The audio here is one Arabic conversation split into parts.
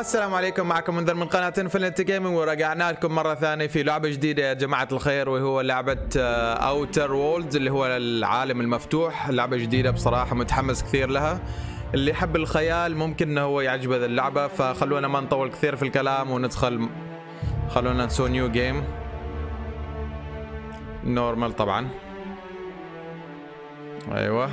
السلام عليكم معكم منذر من قناة Infinite Gaming ورجعنا لكم مرة ثانية في لعبة جديدة يا جماعة الخير وهو لعبة Outer Worlds اللي هو العالم المفتوح. لعبة جديدة بصراحة متحمس كثير لها. اللي يحب الخيال ممكن إنه هو يعجبه اللعبة فخلونا ما نطول كثير في الكلام وندخل خلونا نسوي new game normal طبعا. أيوه.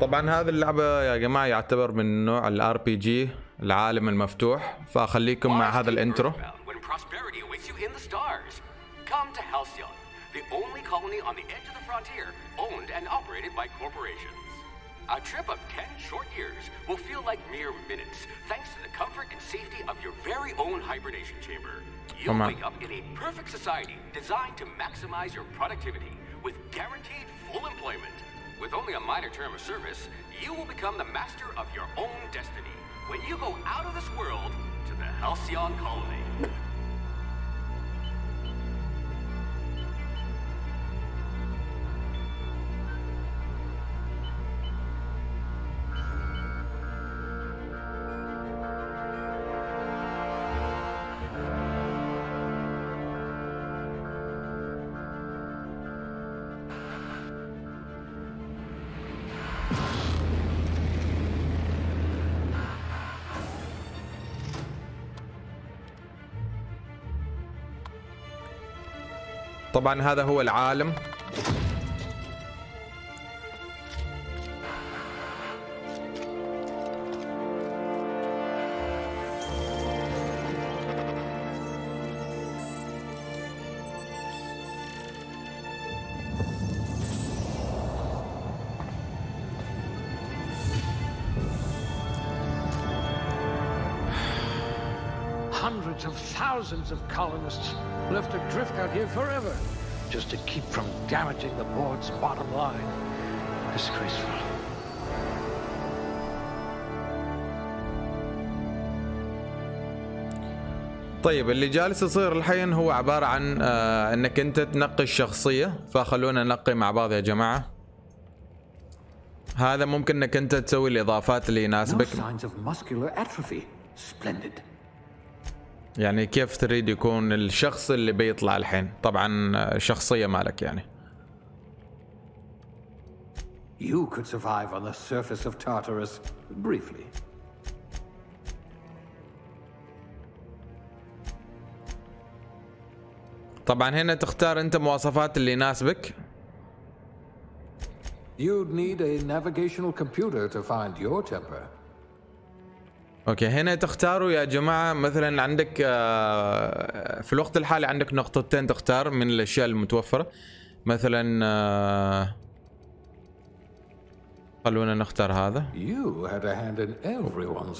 طبعا هذه اللعبة يا جماعة يعتبر من نوع الار بي جي العالم المفتوح فخليكم مع هذا الانترو When prosperity awaits you in the stars. Come to Halcyon, the only colony on the edge of the frontier, owned and operated by corporations. A trip of 10 short years will feel like mere minutes, thanks to the comfort and safety of your very own hibernation chamber. You'll Come on. wake up in a perfect society designed to maximize your productivity with guaranteed full employment. with only a minor term of service, you will become the master of your own destiny when you go out of this world to the Halcyon colony. طبعا هذا هو العالم. thousands of colonists left adrift out here forever just to keep from damaging the board's bottom line. Disgraceful. طيب اللي جالس يصير الحين هو عبارة عن آه إنك أنت تنقي الشخصية فخلونا ننقي مع بعض يا جماعة هذا ممكن إنك أنت تسوي الإضافات اللي يناسبك يعني كيف تريد يكون الشخص اللي بيطلع الحين طبعا آه، شخصية مالك يعني You could survive on the surface of Tartarus briefly. طبعا هنا تختار انت مواصفات اللي يناسبك You'd need a navigational computer to find your temper. okay هنا تختاروا يا جماعة مثلا عندك آه، في الوقت الحالي عندك نقطتين تختار من الأشياء المتوفرة مثلا آه، خلونا نختار هذا.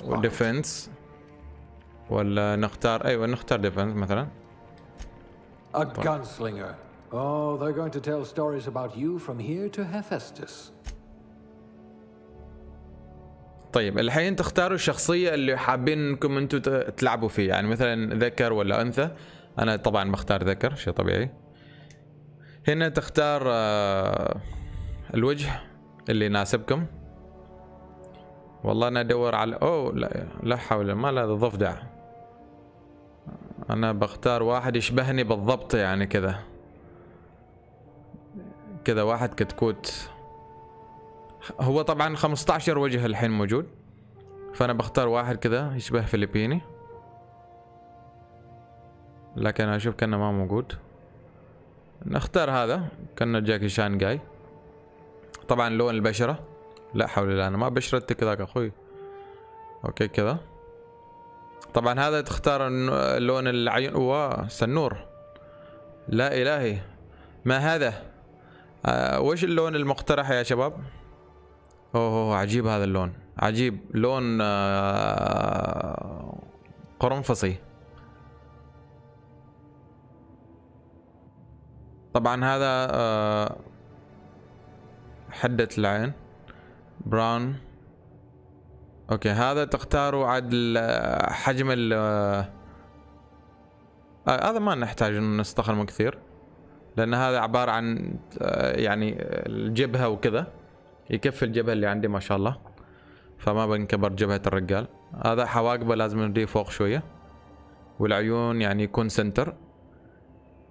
و defense ولا نختار أيوه نختار defense مثلا A gunslinger. Oh, they're going to tell stories about you from here to Hephaestus. طيب الحين تختاروا الشخصية اللي حابين انكم أنتم تلعبوا فيه يعني مثلا ذكر ولا أنثى؟ أنا طبعا بختار ذكر شيء طبيعي. هنا تختار آه، الوجه اللي يناسبكم. والله أنا أدور على أوه لا لا حول ما لا ضفدع أنا بختار واحد يشبهني بالضبط يعني كذا. كذا واحد كتكوت. هو طبعا 15 وجه الحين موجود. فأنا بختار واحد كذا يشبه فلبيني لكن أشوف كأنه ما موجود. نختار هذا كأنه جاكي شان جاي. طبعا لون البشرة. لا حول الله أنا ما بشرتك ذاك أخوي. أوكي كذا. طبعا هذا تختار لون العيون. واه سنور. لا إلهي. ما هذا؟ آه وش اللون المقترح يا شباب؟ أوه عجيب هذا اللون. عجيب. لون آه، قرنفلي. طبعا هذا آه، حدة العين. brown okay هذا تختاروا عاد ال- حجم ال آه، هذا ما نحتاج إنه نستخدمه كثير لأن هذا عبارة عن آه، يعني الجبهة وكذا. يكفي الجبهة اللي عندي ما شاء الله. فما بنكبر جبهة الرجال. هذا حواجبه لازم نضيف فوق شوية. والعيون يعني يكون center.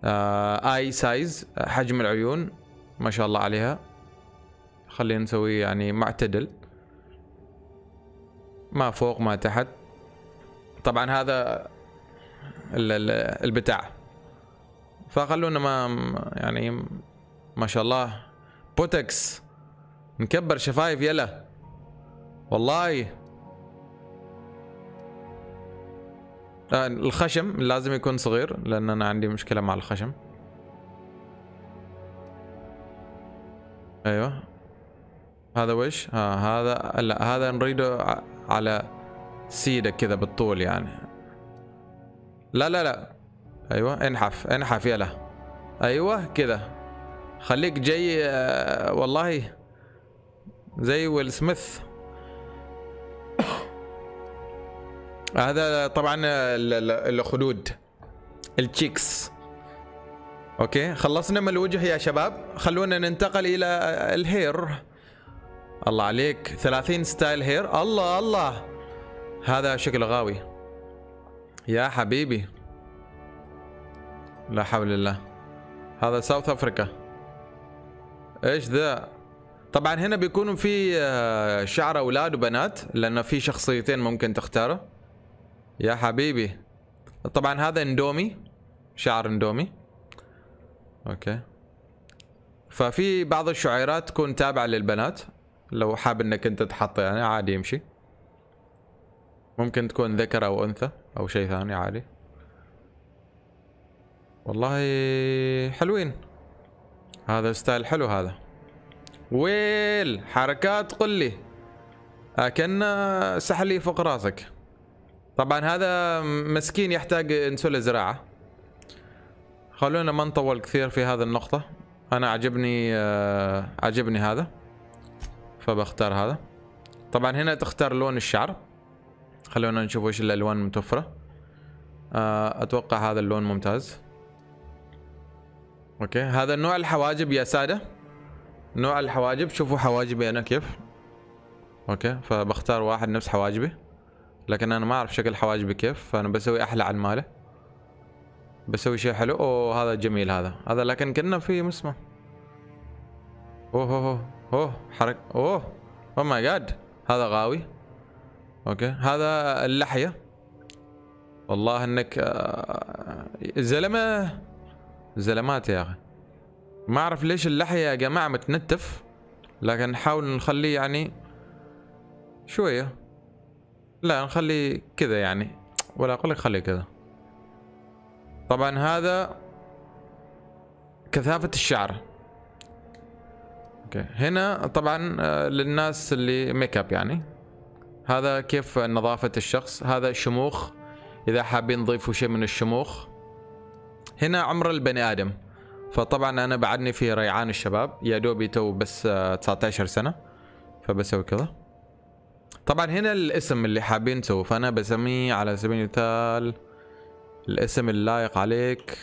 آه eye size حجم العيون ما شاء الله عليها. خلينا نسوي يعني معتدل. ما فوق ما تحت. طبعا هذا ال- ال- البتاع. فخلونا ما يعني ما شاء الله. بوتكس. نكبر شفايف يلا. والله. آه الخشم لازم يكون صغير لأن أنا عندي مشكلة مع الخشم. أيوه. هذا وش؟ ها هذا لا هذا نريده على سيدك كذا بالطول يعني. لا لا لا. أيوه انحف انحف يلا. أيوه كذا. خليك جاي آه، والله. زي ويل سميث. هذا طبعا ال- ال- الخدود التشيكس okay خلصنا من الوجه يا شباب. خلونا ننتقل إلى ال hair. الله عليك 30 style hair. الله الله. هذا شكله غاوي. يا حبيبي. لا حول الله. هذا South Africa. إيش ذا؟ طبعا هنا بيكونوا في آه، شعر أولاد وبنات لأنه في شخصيتين ممكن تختاره. يا حبيبي. طبعا هذا إندومي شعر إندومي. okay. ففي بعض الشعيرات تكون تابعة للبنات لو حاب إنك أنت تحط يعني عادي يمشي. ممكن تكون ذكر أو أنثى أو شيء ثاني عادي. والله حلوين. هذا style حلو هذا. ويل حركات قل لي كأنه سحلي فوق راسك. طبعا هذا مسكين يحتاج إنسولة زراعة. خلونا ما نطول كثير في هذه النقطة. أنا عجبني آه، عجبني هذا. فبختار هذا. طبعا هنا تختار لون الشعر. خلونا نشوف وش الألوان المتوفرة آه، أتوقع هذا اللون ممتاز. أوكي هذا نوع الحواجب يا سادة. نوع الحواجب. شوفوا حواجبي أنا كيف. okay فبختار واحد نفس حواجبي لكن أنا ما أعرف شكل حواجبي كيف فأنا بسوي أحلى عن ماله بسوي شيء حلو. أوه هذا جميل هذا. هذا لكن كنا في مسمى. أوه أوه أوه حرك أوه oh my God هذا غاوي. okay هذا اللحية. والله إنك آه، زلمة زلمات يا أخي. ما أعرف ليش اللحية يا جماعة متنتف لكن نحاول نخليه يعني شوية. لا نخليه كذا يعني ولا أقول لك خليه كذا. طبعا هذا كثافة الشعر. okay. هنا طبعا آه، للناس اللي ميك اب يعني. هذا كيف نظافة الشخص. هذا شموخ إذا حابين نضيفوا شيء من الشموخ. هنا عمر البني آدم. فطبعا أنا بعدني في ريعان الشباب يا دوبي تو بس آه، 19 سنة فبسوي كذا. طبعا هنا الاسم اللي حابين تسووه فأنا بسميه على سبيل المثال الاسم اللايق عليك.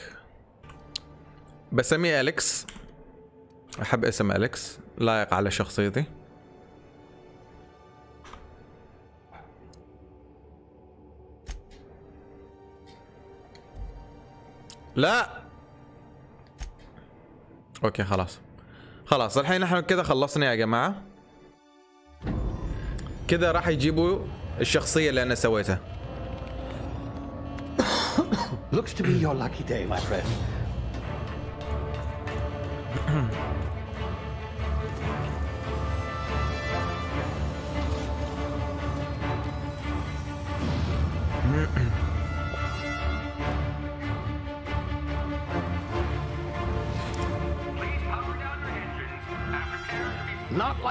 بسميه أليكس. أحب اسم أليكس لايق على شخصيتي. لا! أوكي خلاص. خلاص الحين إحنا كذا خلصنا يا جماعة. كذا راح يجيبوا الشخصية اللي أنا سويتها. Looks to be your lucky day, my friend.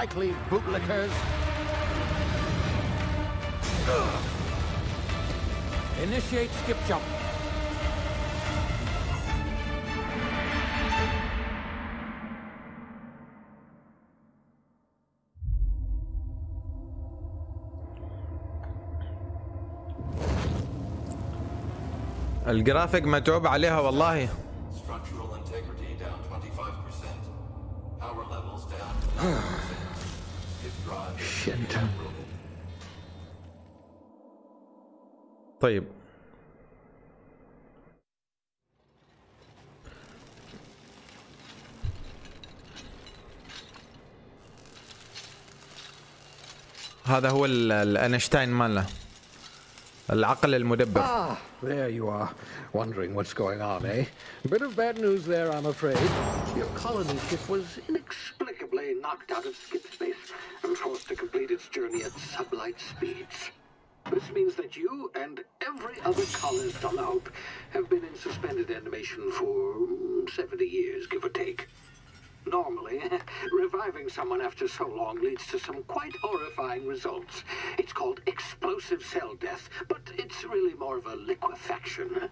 to be Not likely, bootlickers. Initiate skip jump. الجرافيك متعوب عليها والله Structural integrity down 25%. Power levels down to 90%. Hip drive Shit. طيب هذا هو ال- الأينشتاين مالنا العقل المدبر Ah, there you are. Wondering what's going on, eh? Bit of bad news there, I'm afraid. Your colony ship was inexplicably knocked out of skip space forced to complete its journey at sublight speeds. This means that you and every other colonist on the Hope have been in suspended animation for mm, 70 years, give or take. Normally, reviving someone after so long leads to some quite horrifying results. It's called explosive cell death, but it's really more of a liquefaction.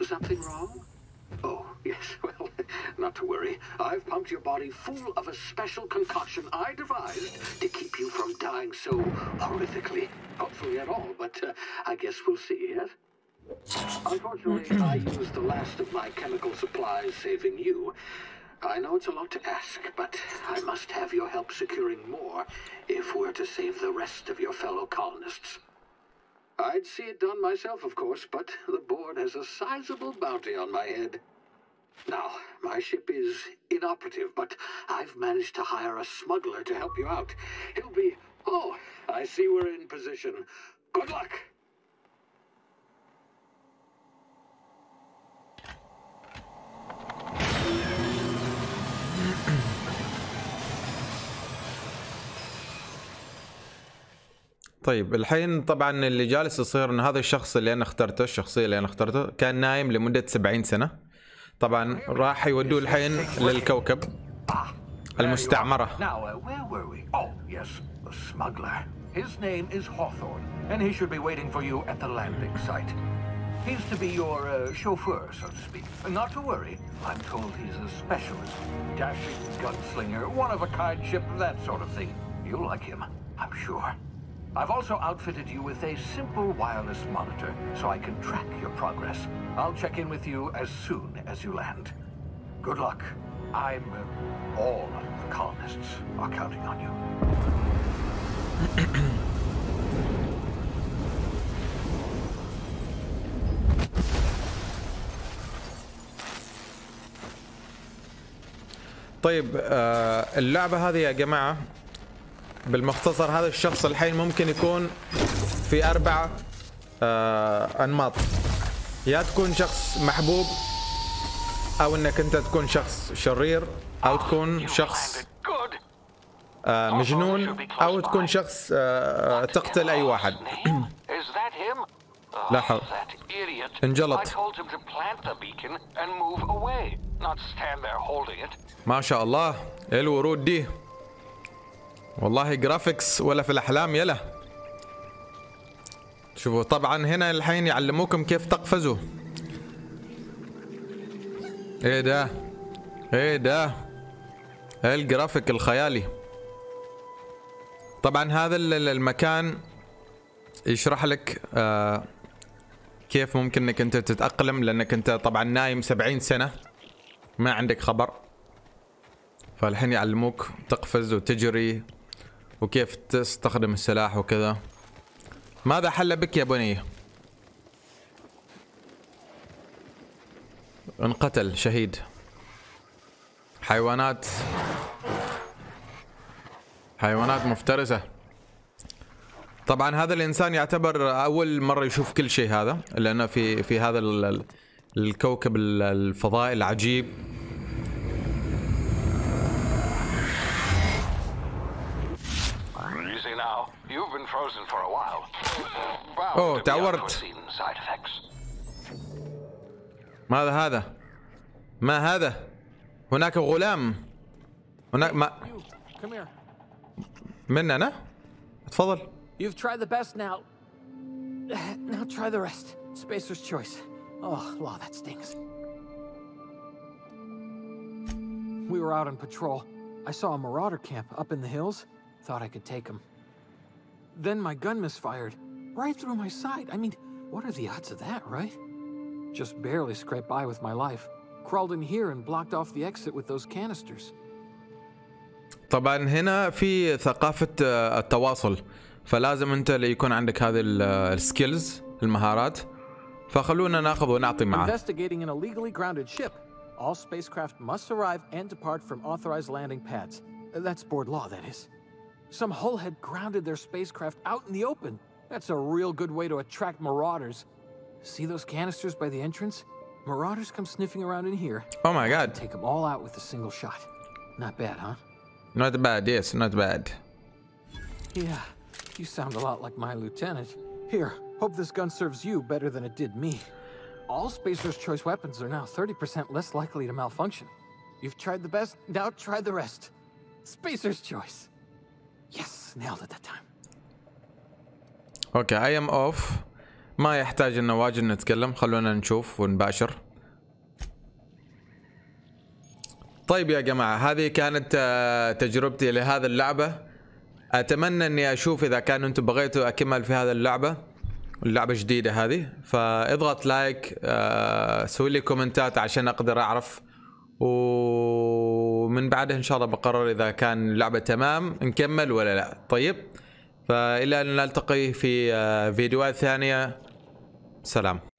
Something wrong? Oh, yes, well, not to worry. I've pumped your body full of a special concoction I devised to keep you from dying so horrifically. Hopefully at all, but uh, I guess we'll see, yes? Unfortunately, I used the last of my chemical supplies saving you. I know it's a lot to ask, but I must have your help securing more if we're to save the rest of your fellow colonists. I'd see it done myself, of course, but the board has a sizable bounty on my head. Now, my ship is inoperative, but I've managed to hire a smuggler to help you out. He'll be. Oh, I see we're in position. Good luck! طيب الحين طبعا اللي جالس يصير ان هذا الشخص اللي أنا اخترته الشخصيه اللي أنا اخترته كان نايم لمده 70 سنه طبعا راح يودوه الحين للكوكب المستعمره uh? Oh. His name is Hawthorne, and he should be waiting for you at the landing site. He's to be your uh, chauffeur, so to speak. Not to worry, I'm told he's a specialist. Dashing gunslinger, one of a kind ship, that sort of thing. You'll like him, I'm sure. I've also outfitted you with a simple wireless monitor so I can track your progress. I'll check in with you as soon as you land. Good luck. I'm. Uh, all the colonists are counting on you. طيب آه اللعبه هذه يا جماعه بالمختصر هذا الشخص الحين ممكن يكون في أربع آه أنماط يا تكون شخص محبوب أو إنك أنت تكون شخص شرير أو تكون شخص. آه مجنون أو تكون شخص آه تقتل أي واحد Is that him? لا حول. That idiot. انجلط. ما شاء الله إيه الورود دي والله graphics ولا في الأحلام يلا. شوفوا طبعا هنا الحين يعلموكم كيف تقفزوا. إيه ده؟ إيه ده؟ إيه الجرافيك الخيالي؟ طبعا هذا ال- ال- المكان يشرح لك آه كيف ممكن إنك أنت تتأقلم لأنك أنت طبعا نايم 70 سنة. ما عندك خبر. فالحين يعلموك تقفز وتجري. وكيف تستخدم السلاح وكذا. ماذا حل بك يا بني؟ انقتل شهيد. حيوانات. حيوانات مفترسة. طبعا هذا الإنسان يعتبر أول مرة يشوف كل شيء هذا لأنه في في هذا ال- ال- الكوكب ال- الفضائي العجيب. frozen for a while. Bound Oh, to be تعورت. unforeseen side effects. ماذا هذا؟ ما هذا؟ هناك غلام هناك ما You, come here. من انا؟ تفضل You've tried the best now. Now try the rest. Spacer's choice. Oh, wow, that stings. We were out on patrol. I saw a marauder camp up in the hills. Thought I could take him. Then my gun misfired. Right through my side. I mean, what are the odds of that, right? Just barely scraped by with my life. Crawled in here and blocked off the exit with those canisters. طبعا هنا في ثقافة آه، التواصل فلازم انت اللي يكون عندك هذه ال- السكيلز المهارات فخلونا ناخذ ونعطي معاه Investigating an illegally grounded ship. All spacecraft must arrive and depart from authorized landing pads. Uh, That's board law, that is. Some hull had grounded their spacecraft out in the open. That's a real good way to attract marauders. See those canisters by the entrance? Marauders come sniffing around in here. Oh my god Take them all out with a single shot. Not bad, huh? not bad yes not bad Yeah, you sound a lot like my lieutenant. Here, hope this gun serves you better than it did me. All Spacer's Choice weapons are now 30% less likely to malfunction. You've tried the best, now try the rest. Spacer's Choice. Yes, nailed it that time. أوكي اي ام اوف ما يحتاج إنه واجد نتكلم. خلونا نشوف ونباشر. طيب يا جماعة هذه كانت آه، تجربتي لهذه اللعبة. أتمنى إني أشوف إذا كان أنتم بغيتوا أكمل في هذه اللعبة. اللعبة جديدة هذه. فاضغط like آه، سوي لي كومنتات عشان أقدر أعرف. ومن بعدها إن شاء الله بقرر إذا كان اللعبة تمام نكمل ولا لا. طيب؟ فإلى أن نلتقي في آه، فيديوهات ثانية. سلام.